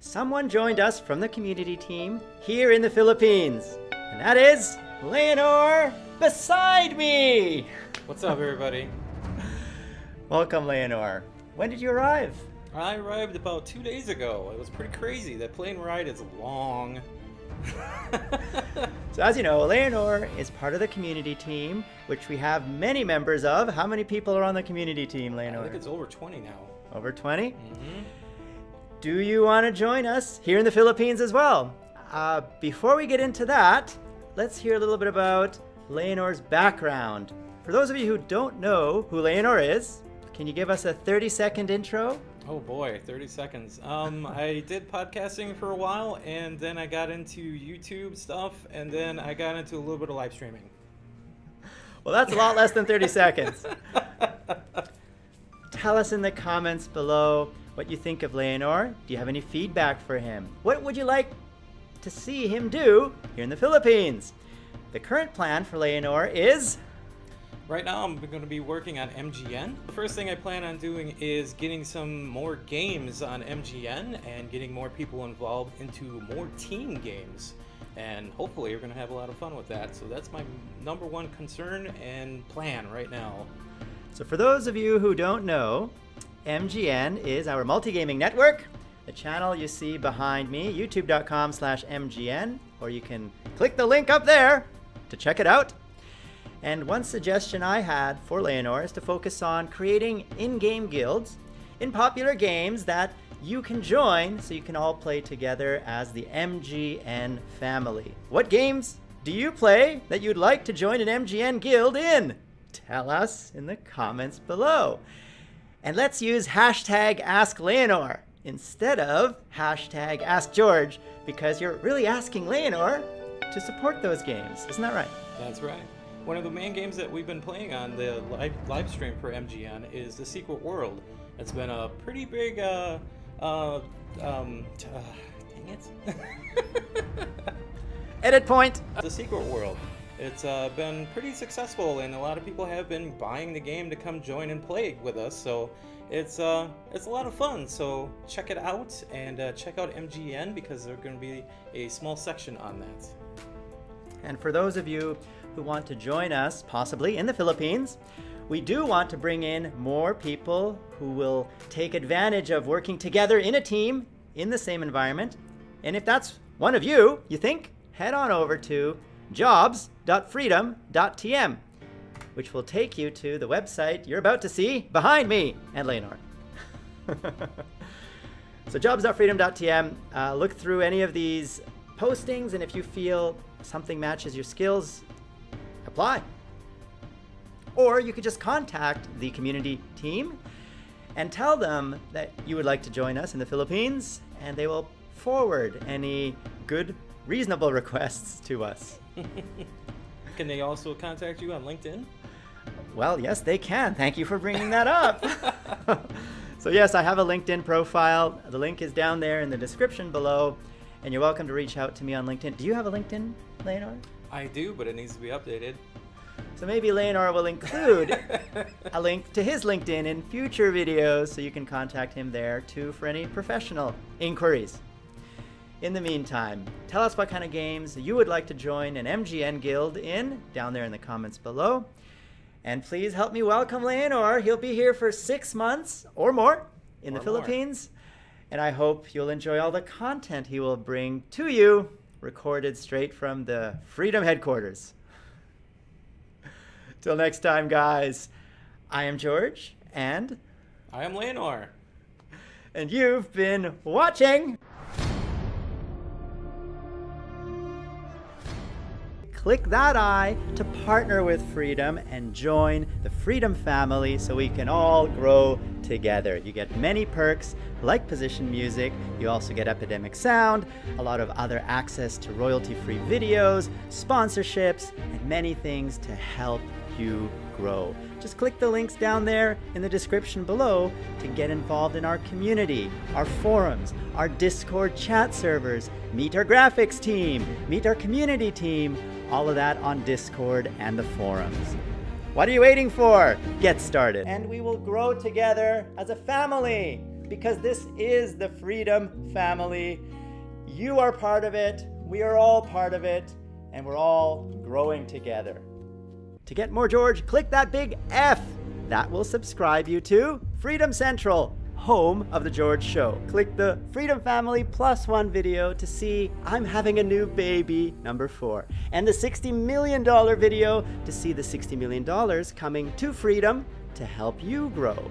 Someone joined us from the community team here in the Philippines, and that is Layanor beside me. What's up, everybody? Welcome, Layanor. When did you arrive? I arrived about two days ago. It was pretty crazy. That plane ride is long. So, as you know, Layanor is part of the community team, which we have many members of. How many people are on the community team, Layanor? I think it's over 20 now. Over 20? hmm Do you want to join us here in the Philippines as well? Uh, before we get into that, let's hear a little bit about Layanor's background. For those of you who don't know who Layanor is, can you give us a 30 second intro? Oh boy, 30 seconds. Um, I did podcasting for a while, and then I got into YouTube stuff, and then I got into a little bit of live streaming. Well, that's a lot less than 30 seconds. Tell us in the comments below what do you think of Layanor. Do you have any feedback for him? What would you like to see him do here in the Philippines? The current plan for Layanor is Right now, I'm going to be working on MGN. The first thing I plan on doing is getting some more games on MGN and getting more people involved into more team games. And hopefully, we're going to have a lot of fun with that. So, that's my number one concern and plan right now. So, for those of you who don't know, MGN is our multi-gaming network. The channel you see behind me, youtube.com slash MGN, or you can click the link up there to check it out. And one suggestion I had for Layanor is to focus on creating in-game guilds in popular games that you can join so you can all play together as the MGN family. What games do you play that you'd like to join an MGN guild in? Tell us in the comments below. And let's use hashtag Ask Layanor instead of hashtag Ask George because you're really asking Layanor to support those games. Isn't that right? That's right. One of the main games that we've been playing on the live, live stream for MGN is The Secret World. It's been a pretty big, uh, uh, um, uh, dang it. Edit point. the Secret World. It's uh, been pretty successful, and a lot of people have been buying the game to come join and play with us. So it's uh, it's a lot of fun. So check it out and uh, check out MGN because there's going to be a small section on that. And for those of you who want to join us, possibly in the Philippines, we do want to bring in more people who will take advantage of working together in a team in the same environment. And if that's one of you, you think, head on over to jobs.freedom.tm, which will take you to the website you're about to see behind me and Layanor. so jobs.freedom.tm, uh, look through any of these postings, and if you feel something matches your skills, apply. Or you could just contact the community team and tell them that you would like to join us in the Philippines, and they will forward any good, reasonable requests to us. Can they also contact you on LinkedIn? Well, yes, they can. Thank you for bringing that up. so, yes, I have a LinkedIn profile. The link is down there in the description below, and you're welcome to reach out to me on LinkedIn. Do you have a LinkedIn, Layanor? I do, but it needs to be updated. So maybe Layanor will include a link to his LinkedIn in future videos so you can contact him there too for any professional inquiries. In the meantime, tell us what kind of games you would like to join an MGN guild in down there in the comments below. And please help me welcome Layanor. He'll be here for six months or more in the Or more. Philippines. And I hope you'll enjoy all the content he will bring to you, recorded straight from the Freedom headquarters. Till next time, guys, I am George, and I am Layanor. and you've been watching. Click that eye to partner with Freedom and join the Freedom family so we can all grow together. You get many perks like position music, you also get Epidemic Sound, a lot of other access to royalty free videos, sponsorships, and many things to help you grow. Just click the links down there in the description below to get involved in our community, our forums, our Discord chat servers, meet our graphics team, meet our community team, all of that on Discord and the forums. What are you waiting for? Get started. And we will grow together as a family. because this is the Freedom family. You are part of it, we are all part of it, and we're all growing together. To get more George, click that big F. That will subscribe you to Freedom Central, home of The George Show. Click the Freedom Family Plus One video to see I'm having a new baby, number four, and the $60 million video to see the $60 million coming to Freedom to help you grow.